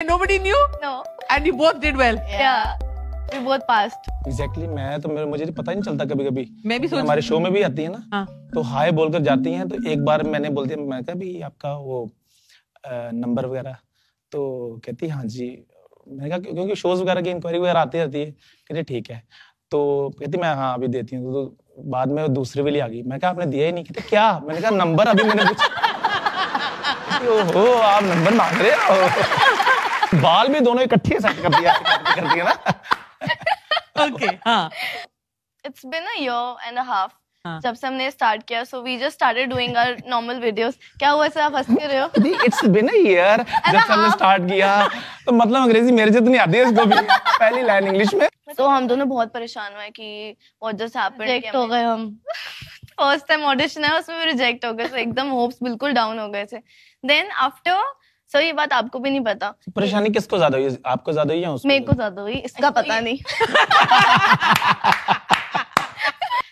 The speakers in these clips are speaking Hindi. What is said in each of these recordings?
Nobody knew, No. and you both did well. Yeah. We both passed. exactly, मैं तो मेरे मुझे पता ही नहीं चलता कभी कभी मैं भी सोच हमारे शो में भी आती है ना हाँ। तो हाय बोलकर जाती हैं तो एक बार मैंने बोल दिया मैं कहा भी आपका वो नंबर वगैरह। तो कहती हाँ जी। मैंने कहा क्योंकि शोज़ वगैरह की इंक्वायरी वगैरह आती रहती है। कहती ठीक है। तो कहती मैं हाँ अभी देती हूँ। तो, तो बाद में दूसरे वाली आ गई। मैं कहा आपने दिया ही नहीं। कहते क्या? मैंने कहा नंबर अभी मैंने पूछा ओहो आप नंबर मांग रहे हो? बाल भी दोनों इकट्ठे सेट कर दिया कर दिया ना। Okay हाँ। It's been a year and a half. हाँ. जब से हमने स्टार्ट किया so we just started doing our normal videos क्या हुआ ऐसे आप हंस रहे हो? इट्स बिन ईयर जब से हमने स्टार्ट किया। तो मतलब अंग्रेज़ी मेरे जितनी आती है इसको भी। पहली लाइन इंग्लिश में। तो हम दोनों बहुत परेशान हुए कि व्हाट जस्ट हैपेंड रिजेक्ट हो गए हम। फ़र्स्ट टाइम ऑडिशन है उसमें भी रिजेक्ट हो गए so एकदम होप्स बिल्कुल डाउन हो गए थे। देन आफ्टर सो ये बात आपको भी नहीं पता। परेशानी किसको ज़्यादा हुई? आपको ज़्यादा हुई या उसको मेरे को ज़्यादा? हुई इसका पता नहीं।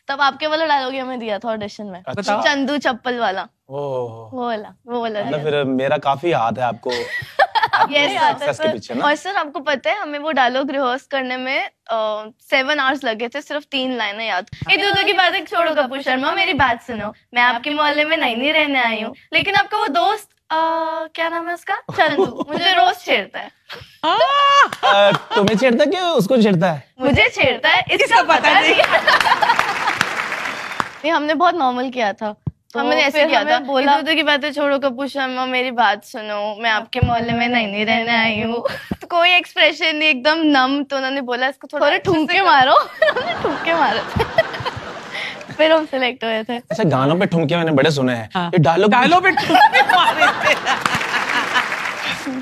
तब आपके वाला डायलॉग ही हमें दिया था ऑडिशन में। अच्छा। चंदू चप्पल वाला। ओह। वो वाला वो वाला मतलब फिर मेरा काफ़ी हाथ है आपको। ना। और सर आपको पता है हमें वो डायलॉग रिहर्स करने में सेवन आवर्स लगे थे सिर्फ़ तीन लाइनें याद। ये दूधों की बातें छोड़ो कपूर शर्मा मेरी बात सुनो। मैं आपके मोहल्ले में नहीं नहीं रहने आई हूँ। लेकिन आपका वो दोस्त अ, क्या नाम है उसका? चंदू मुझे रोज छेड़ता है। अ, तुम्हें छेड़ता है कि उसको छेड़ता है। मुझे छेड़ता है इसका पता नहीं? ये हमने बहुत नॉर्मल किया था। तो हमने ऐसे किया था बोला- बोला की बातें छोड़ो कपूर शर्मा मेरी बात सुनो मैं आपके मोहल्ले में नहीं नहीं रहने आई हूँ। तो कोई एक्सप्रेशन नहीं एकदम नम तो उन्होंने बोला इसको थोड़ा ठुमके मारो। ठुमके मारो फिर हम सिलेक्ट हुए थे अच्छा गानों पे ठुमके मैंने बड़े सुने हैं हाँ। ये डायलॉग डायलॉग पे ठुमके मारे थे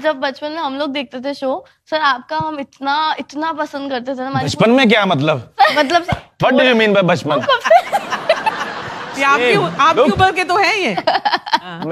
जब बचपन में हम लोग देखते थे शो सर आपका हम इतना इतना पसंद करते थे ना बचपन में क्या मतलब मतलब what do you mean by बचपन ये आपकी Same. आपकी Look. उम्र के तो है ये